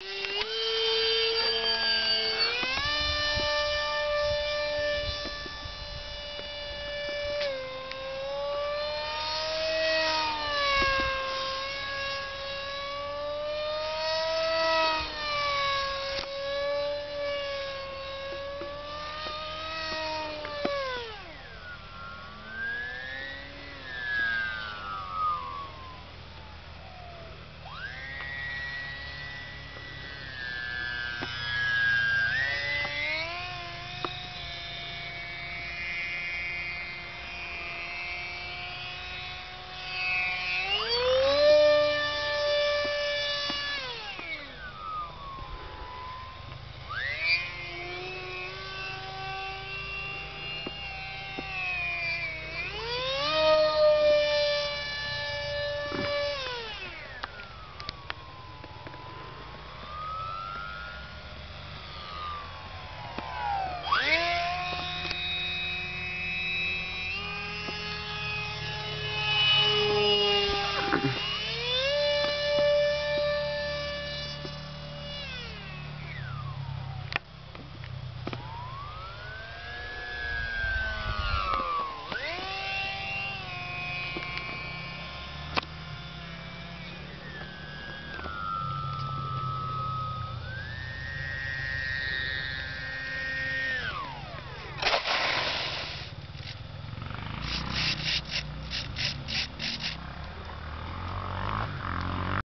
you.